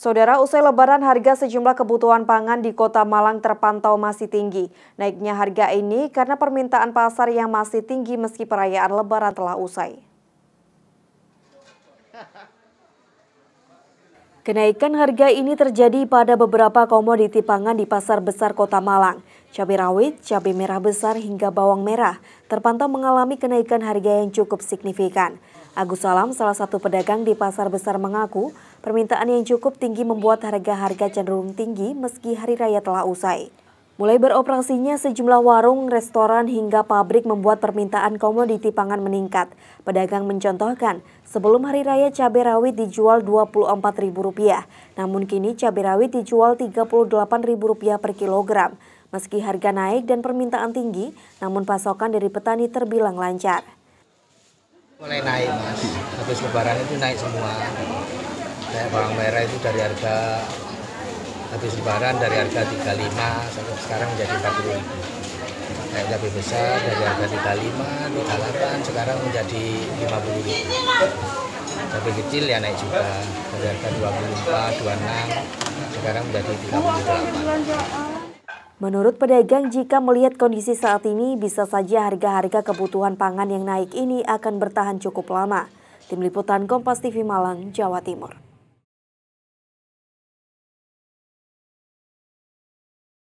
Saudara, usai lebaran harga sejumlah kebutuhan pangan di kota Malang terpantau masih tinggi. Naiknya harga ini karena permintaan pasar yang masih tinggi meski perayaan lebaran telah usai. Kenaikan harga ini terjadi pada beberapa komoditi pangan di pasar besar kota Malang. Cabai rawit, cabai merah besar hingga bawang merah terpantau mengalami kenaikan harga yang cukup signifikan. Agus Salam, salah satu pedagang di pasar besar mengaku permintaan yang cukup tinggi membuat harga-harga cenderung tinggi meski hari raya telah usai. Mulai beroperasinya sejumlah warung, restoran, hingga pabrik membuat permintaan komoditi pangan meningkat. Pedagang mencontohkan, sebelum hari raya cabai rawit dijual Rp24.000, namun kini cabai rawit dijual Rp38.000 per kilogram. Meski harga naik dan permintaan tinggi, namun pasokan dari petani terbilang lancar. Mulai naik mas, habis lebaran itu naik semua. Kayak bawang merah itu dari harga habis lebaran dari harga 35 sampai sekarang menjadi 40 ribu. Kayak cabai besar dari harga 35, 38 sekarang menjadi 50 ribu. Cabai kecil ya naik juga. Dari harga 24, 26 sekarang menjadi 38 Menurut pedagang, jika melihat kondisi saat ini, bisa saja harga-harga kebutuhan pangan yang naik ini akan bertahan cukup lama. Tim Liputan Kompas TV Malang, Jawa Timur.